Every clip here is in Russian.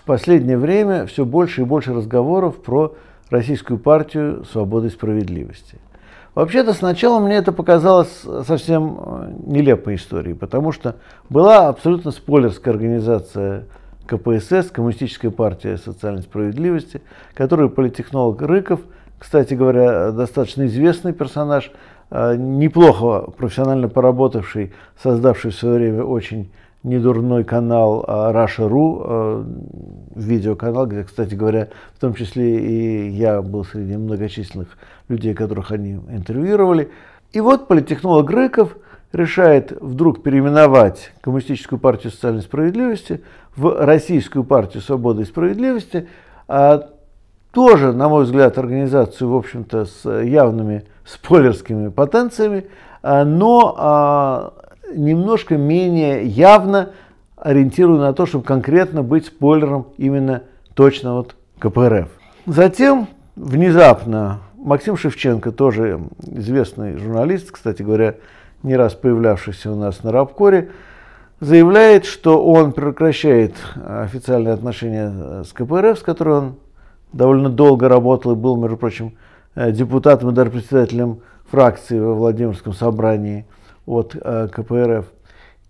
в последнее время все больше и больше разговоров про Российскую партию свободы и справедливости. Вообще-то сначала мне это показалось совсем э, нелепой историей, потому что была абсолютно спойлерская организация КПСС, Коммунистическая партия социальной справедливости, которую политтехнолог Рыков, кстати говоря, достаточно известный персонаж, э, неплохо профессионально поработавший, создавший в свое время очень недурной канал Russia.ru, э, видеоканал, где, кстати говоря, в том числе и я был среди многочисленных людей, которых они интервьюировали. И вот политтехнолог Рыков решает вдруг переименовать Коммунистическую партию социальной справедливости в Российскую партию свободы и справедливости, а тоже, на мой взгляд, организацию, в общем-то, с явными спойлерскими потенциями, а, но а, немножко менее явно ориентирую на то, чтобы конкретно быть спойлером именно точно вот КПРФ. Затем внезапно Максим Шевченко, тоже известный журналист, кстати говоря, не раз появлявшийся у нас на Рабкоре, заявляет, что он прекращает официальные отношения с КПРФ, с которой он довольно долго работал и был, между прочим, депутатом и даже председателем фракции во Владимирском собрании – от э, КПРФ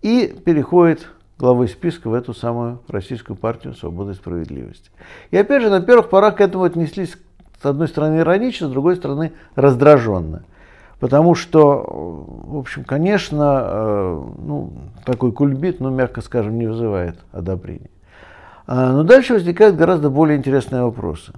и переходит главой списка в эту самую Российскую партию свободы и справедливости. И опять же, на первых порах к этому отнеслись, с одной стороны, иронично, с другой стороны, раздраженно. Потому что, в общем, конечно, э, ну, такой кульбит, ну, мягко скажем, не вызывает одобрения. А, но дальше возникают гораздо более интересные вопросы.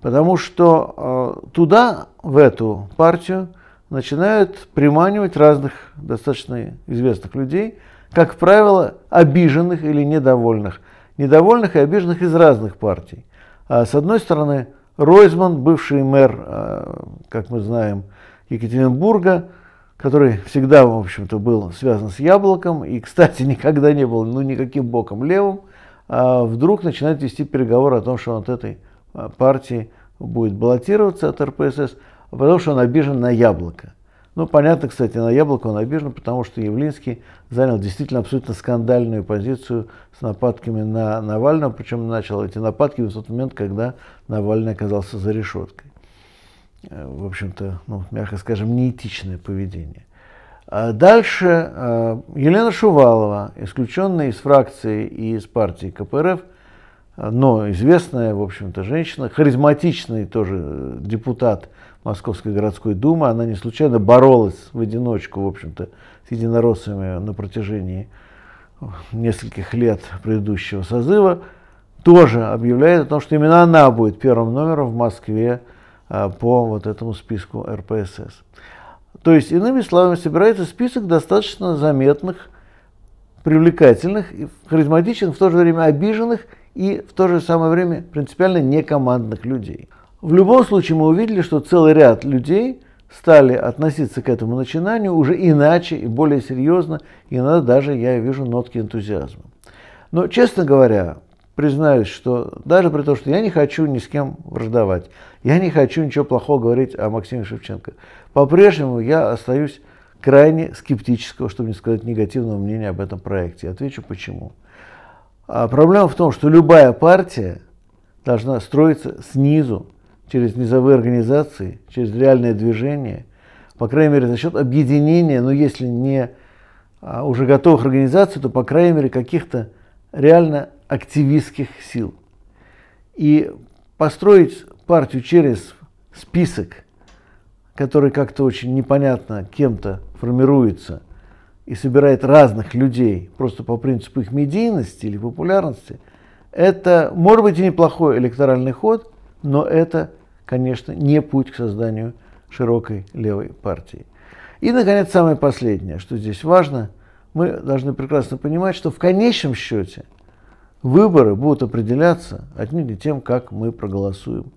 Потому что э, туда, в эту партию, начинают приманивать разных достаточно известных людей, как правило, обиженных или недовольных. Недовольных и обиженных из разных партий. А с одной стороны, Ройзман, бывший мэр, а, как мы знаем, Екатеринбурга, который всегда, в общем-то, был связан с яблоком и, кстати, никогда не был ну, никаким боком левым, а вдруг начинает вести переговоры о том, что он от этой а, партии будет баллотироваться от РПСС потому что он обижен на яблоко. Ну, понятно, кстати, на яблоко он обижен, потому что Явлинский занял действительно абсолютно скандальную позицию с нападками на Навального, причем начал эти нападки в тот момент, когда Навальный оказался за решеткой. Э, в общем-то, ну, мягко скажем, неэтичное поведение. А дальше э, Елена Шувалова, исключенная из фракции и из партии КПРФ, но известная, в общем-то, женщина, харизматичный тоже депутат Московской городской думы. Она не случайно боролась в одиночку, в общем-то, с единороссами на протяжении нескольких лет предыдущего созыва. Тоже объявляет о том, что именно она будет первым номером в Москве а, по вот этому списку РПСС. То есть, иными словами, собирается список достаточно заметных, привлекательных, харизматичных, в то же время обиженных и в то же самое время принципиально некомандных людей. В любом случае мы увидели, что целый ряд людей стали относиться к этому начинанию уже иначе и более серьезно, и иногда даже я вижу нотки энтузиазма. Но, честно говоря, признаюсь, что даже при том, что я не хочу ни с кем враждовать, я не хочу ничего плохого говорить о Максиме Шевченко, по-прежнему я остаюсь крайне скептического, чтобы не сказать негативного мнения об этом проекте. Отвечу почему. А проблема в том, что любая партия должна строиться снизу, через низовые организации, через реальное движение, по крайней мере, за счет объединения, но если не а, уже готовых организаций, то, по крайней мере, каких-то реально активистских сил. И построить партию через список, который как-то очень непонятно кем-то формируется и собирает разных людей просто по принципу их медийности или популярности, это может быть и неплохой электоральный ход, но это, конечно, не путь к созданию широкой левой партии. И, наконец, самое последнее, что здесь важно, мы должны прекрасно понимать, что в конечном счете выборы будут определяться отнюдь не тем, как мы проголосуем.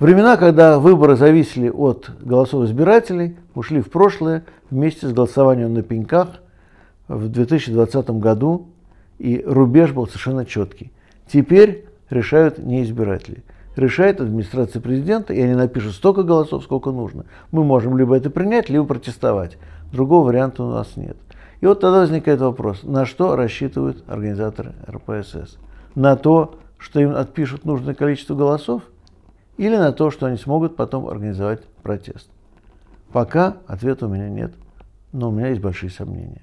Времена, когда выборы зависели от голосов избирателей, ушли в прошлое вместе с голосованием на пеньках в 2020 году, и рубеж был совершенно четкий. Теперь решают не избиратели решает администрация президента, и они напишут столько голосов, сколько нужно. Мы можем либо это принять, либо протестовать. Другого варианта у нас нет. И вот тогда возникает вопрос, на что рассчитывают организаторы РПСС? На то, что им отпишут нужное количество голосов, или на то, что они смогут потом организовать протест. Пока ответа у меня нет, но у меня есть большие сомнения.